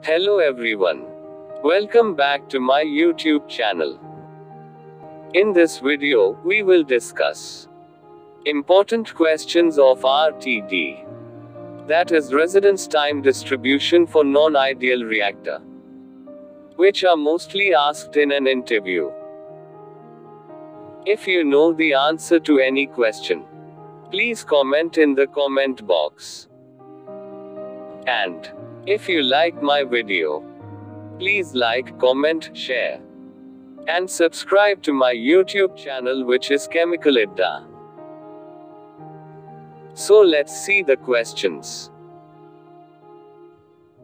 Hello everyone. Welcome back to my YouTube channel. In this video, we will discuss important questions of RTD. That is residence time distribution for non-ideal reactor. Which are mostly asked in an interview. If you know the answer to any question, please comment in the comment box. And if you like my video, please like, comment, share, and subscribe to my YouTube channel which is Chemical adda. So let's see the questions.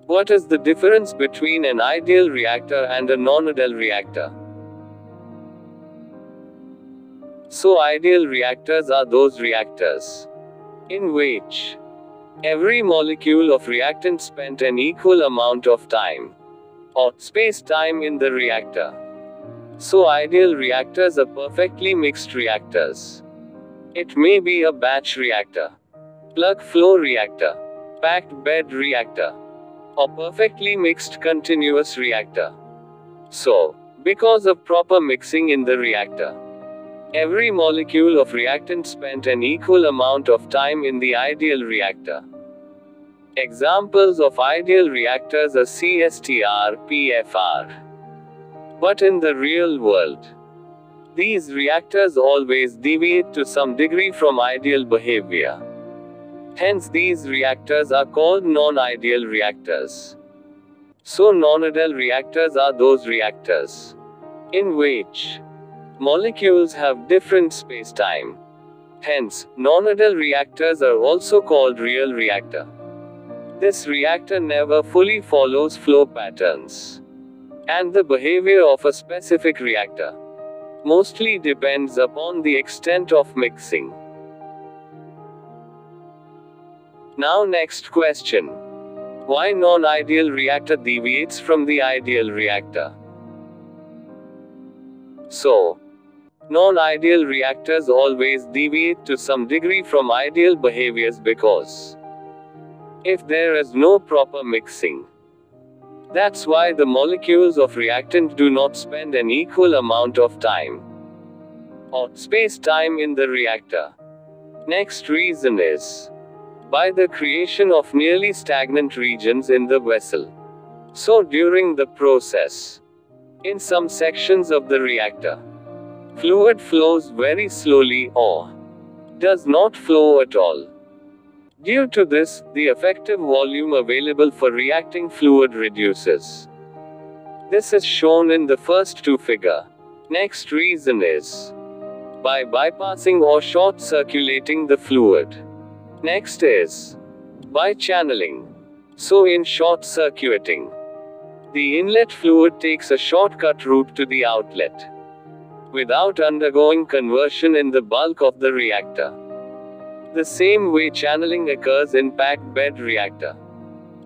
What is the difference between an ideal reactor and a non-ideal reactor? So ideal reactors are those reactors in which every molecule of reactant spent an equal amount of time or space-time in the reactor. So ideal reactors are perfectly mixed reactors. It may be a batch reactor, plug flow reactor, packed bed reactor, or perfectly mixed continuous reactor. So, because of proper mixing in the reactor, every molecule of reactant spent an equal amount of time in the ideal reactor. Examples of ideal reactors are CSTR, PFR. But in the real world, these reactors always deviate to some degree from ideal behavior. Hence, these reactors are called non ideal reactors. So, non ideal reactors are those reactors in which molecules have different space-time. Hence, non-ideal reactors are also called real reactor. This reactor never fully follows flow patterns. And the behavior of a specific reactor mostly depends upon the extent of mixing. Now next question. Why non-ideal reactor deviates from the ideal reactor? So, Non-ideal reactors always deviate to some degree from ideal behaviors because if there is no proper mixing, that's why the molecules of reactant do not spend an equal amount of time or space-time in the reactor. Next reason is by the creation of nearly stagnant regions in the vessel. So during the process, in some sections of the reactor, Fluid flows very slowly or does not flow at all. Due to this, the effective volume available for reacting fluid reduces. This is shown in the first two figure. Next reason is by bypassing or short circulating the fluid. Next is by channeling. So in short circuiting, the inlet fluid takes a shortcut route to the outlet without undergoing conversion in the bulk of the reactor. The same way channeling occurs in packed bed reactor.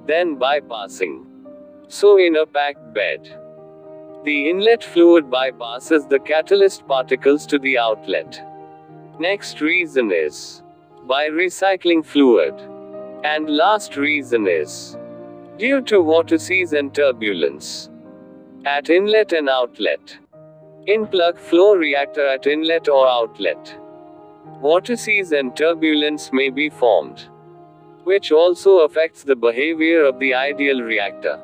Then bypassing. So in a packed bed, the inlet fluid bypasses the catalyst particles to the outlet. Next reason is by recycling fluid. And last reason is due to vortices and turbulence at inlet and outlet. In-plug flow reactor at inlet or outlet. Vortices and turbulence may be formed, which also affects the behavior of the ideal reactor.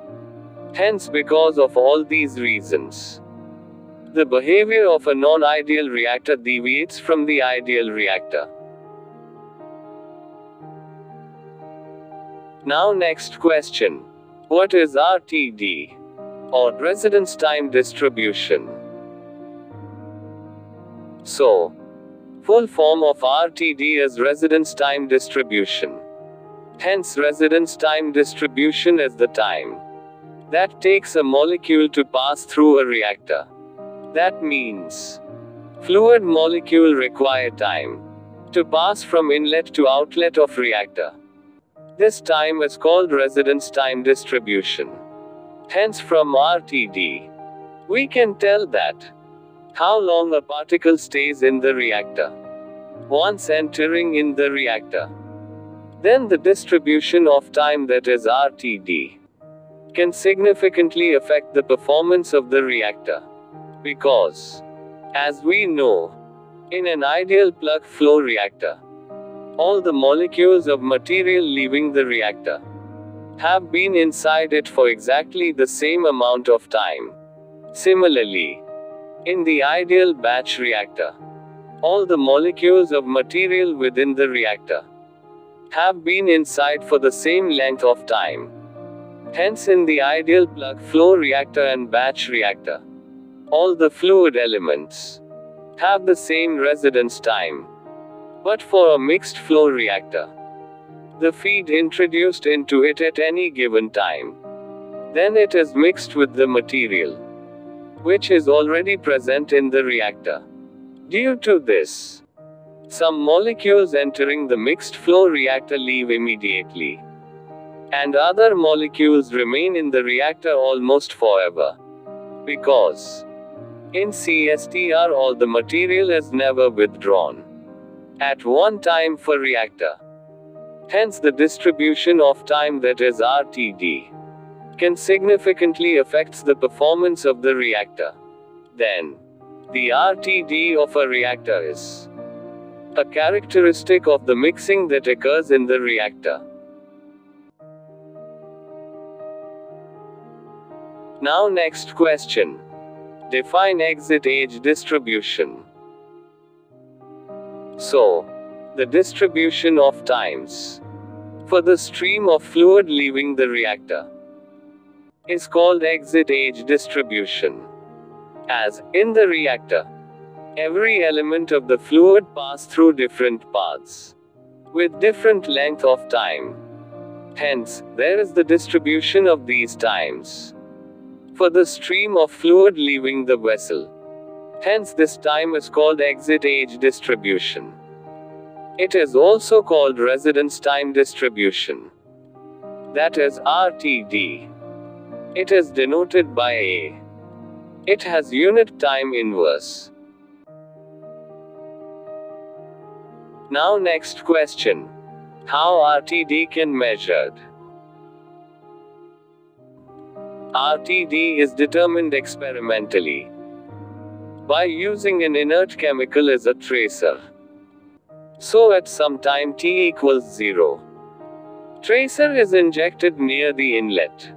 Hence, because of all these reasons, the behavior of a non-ideal reactor deviates from the ideal reactor. Now next question. What is RTD? Or residence time distribution? So, full form of RTD is residence time distribution. Hence, residence time distribution is the time that takes a molecule to pass through a reactor. That means fluid molecule require time to pass from inlet to outlet of reactor. This time is called residence time distribution. Hence, from RTD, we can tell that how long a particle stays in the reactor. Once entering in the reactor. Then the distribution of time that is RTD. can significantly affect the performance of the reactor. Because, as we know, in an ideal plug flow reactor, all the molecules of material leaving the reactor have been inside it for exactly the same amount of time. Similarly, in the ideal batch reactor, all the molecules of material within the reactor have been inside for the same length of time. Hence, in the ideal plug flow reactor and batch reactor, all the fluid elements have the same residence time. But for a mixed flow reactor, the feed introduced into it at any given time, then it is mixed with the material, which is already present in the reactor. Due to this, some molecules entering the mixed flow reactor leave immediately, and other molecules remain in the reactor almost forever. Because in CSTR all the material is never withdrawn at one time for reactor. Hence the distribution of time that is RTD can significantly affects the performance of the reactor. Then, the RTD of a reactor is a characteristic of the mixing that occurs in the reactor. Now next question. Define exit age distribution. So, the distribution of times for the stream of fluid leaving the reactor is called exit age distribution. As, in the reactor, every element of the fluid pass through different paths with different length of time. Hence, there is the distribution of these times for the stream of fluid leaving the vessel. Hence, this time is called exit age distribution. It is also called residence time distribution. That is RTD. It is denoted by A. It has unit time inverse. Now next question. How RTD can measured? RTD is determined experimentally by using an inert chemical as a tracer. So at some time t equals 0, tracer is injected near the inlet.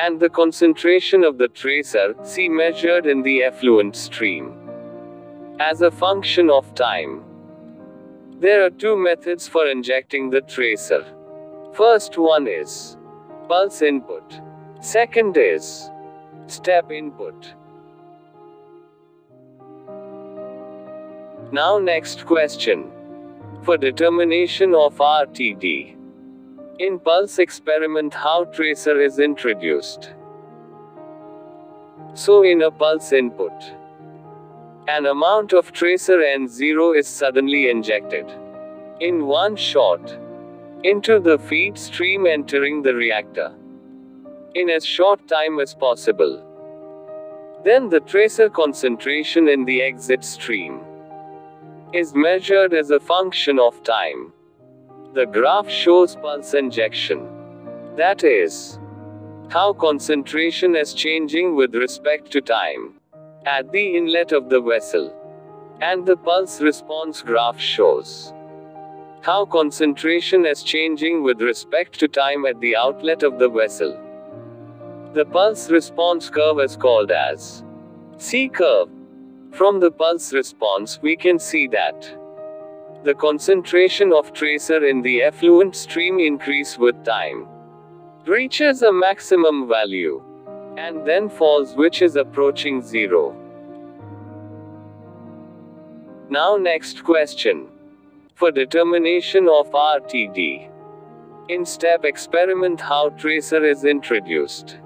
And the concentration of the tracer, C measured in the effluent stream. As a function of time. There are two methods for injecting the tracer. First one is pulse input. Second is step input. Now next question. For determination of RTD. In pulse experiment how tracer is introduced. So in a pulse input, an amount of tracer N0 is suddenly injected in one shot into the feed stream entering the reactor in as short time as possible. Then the tracer concentration in the exit stream is measured as a function of time. The graph shows pulse injection. That is, how concentration is changing with respect to time at the inlet of the vessel. And the pulse response graph shows how concentration is changing with respect to time at the outlet of the vessel. The pulse response curve is called as C curve. From the pulse response, we can see that the concentration of tracer in the effluent stream increase with time, reaches a maximum value, and then falls which is approaching zero. Now next question. For determination of RTD. In step experiment how tracer is introduced.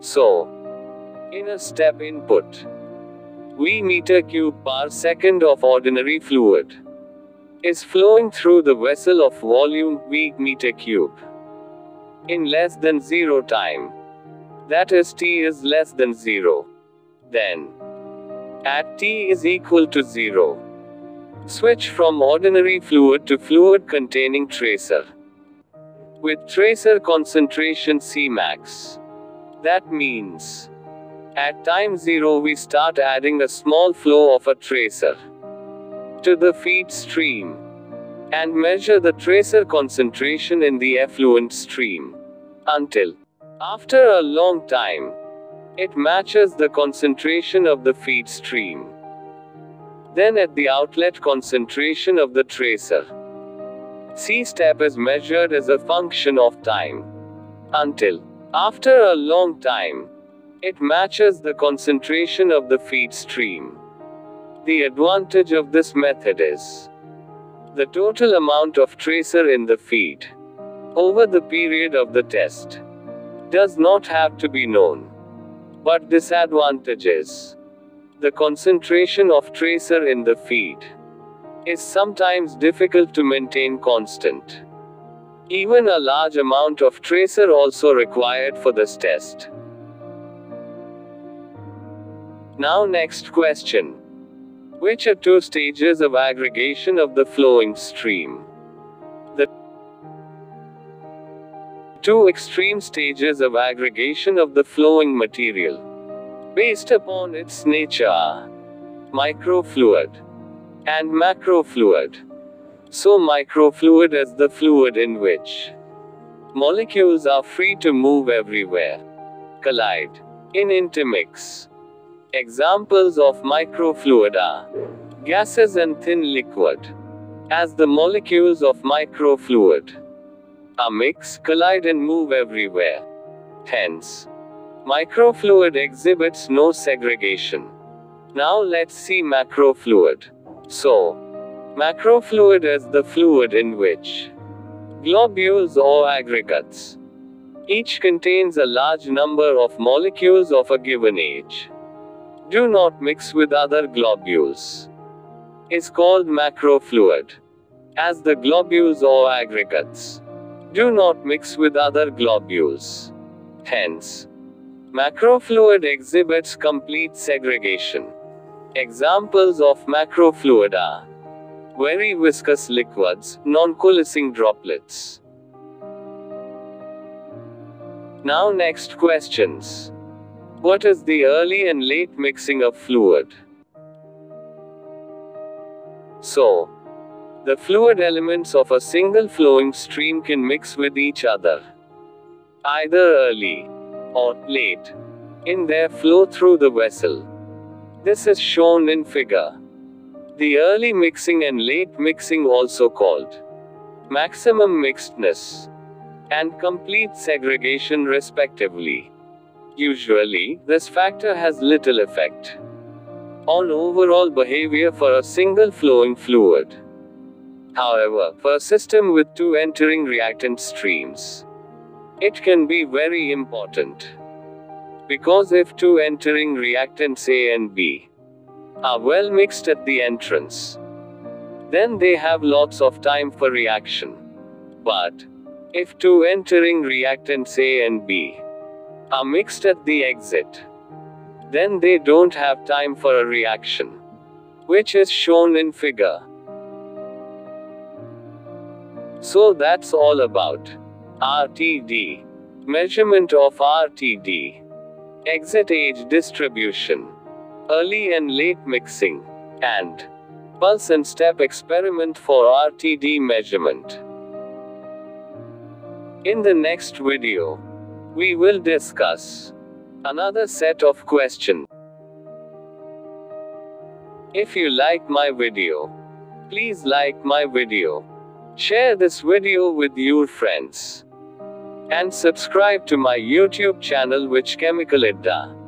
So, in a step input, V meter cube per second of ordinary fluid is flowing through the vessel of volume V meter cube in less than 0 time. That is t is less than 0. Then, at t is equal to 0, switch from ordinary fluid to fluid containing tracer. with tracer concentration Cmax. That means, at time 0 we start adding a small flow of a tracer to the feed stream and measure the tracer concentration in the effluent stream until after a long time it matches the concentration of the feed stream. Then at the outlet concentration of the tracer. C step is measured as a function of time. Until, after a long time, it matches the concentration of the feed stream. The advantage of this method is the total amount of tracer in the feed over the period of the test does not have to be known. But disadvantages. The concentration of tracer in the feed is sometimes difficult to maintain constant. Even a large amount of tracer also required for this test. Now next question. Which are two stages of aggregation of the flowing stream? The two extreme stages of aggregation of the flowing material, based upon its nature, microfluid and macrofluid. So, microfluid is the fluid in which molecules are free to move everywhere, collide, in intermix. Examples of microfluid are gases and thin liquid. As the molecules of microfluid are mix, collide and move everywhere. Hence, microfluid exhibits no segregation. Now let's see macrofluid. So, macrofluid is the fluid in which globules or aggregates each contains a large number of molecules of a given age. Do not mix with other globules. Is called macrofluid. As the globules or aggregates do not mix with other globules. Hence, macrofluid exhibits complete segregation. Examples of macrofluid are very viscous liquids, non-coalescing droplets. Now next questions. What is the early and late mixing of fluid? So, the fluid elements of a single flowing stream can mix with each other, either early or late, in their flow through the vessel. This is shown in figure. The early mixing and late mixing also called maximum mixedness and complete segregation respectively. Usually, this factor has little effect on overall behavior for a single flowing fluid. However, for a system with two entering reactant streams, it can be very important. Because if two entering reactants A and B are well mixed at the entrance, then they have lots of time for reaction. But, if two entering reactants A and B are mixed at the exit, then they don't have time for a reaction, which is shown in figure. So that's all about RTD. Measurement of RTD. Exit age distribution. Early and late mixing. And pulse and step experiment for RTD measurement. In the next video, we will discuss another set of questions. If you like my video, please like my video. Share this video with your friends. And subscribe to my YouTube channel which Chemical adda.